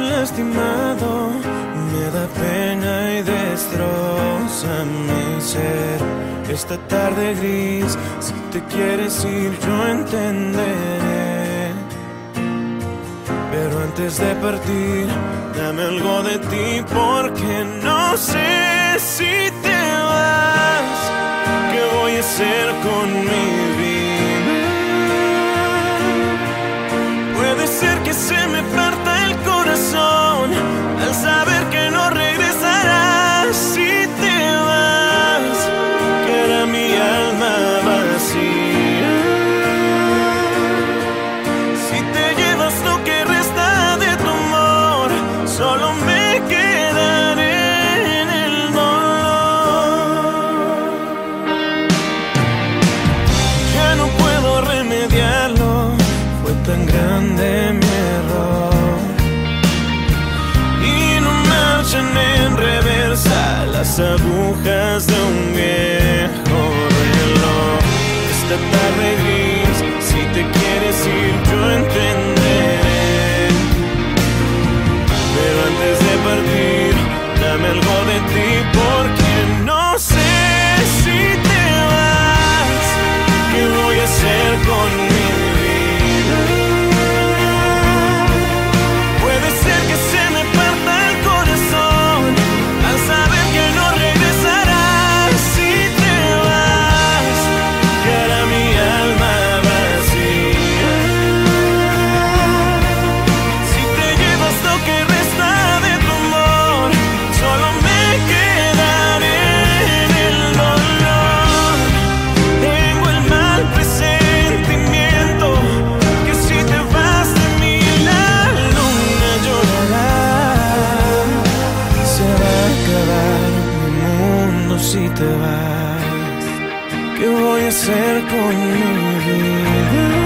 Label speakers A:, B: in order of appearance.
A: lastimado, me da pena y destroza mi ser. Esta tarde gris, si te quieres ir, yo entenderé. Pero antes de partir, dame algo de ti porque no sé si te vas, qué voy a hacer conmigo quedar en el dolor. Ya no puedo remediarlo, fue tan grande mi error. Y no marchan en reversa las agujas de un guerrero. te vas? ¿Qué voy a hacer con mi vida?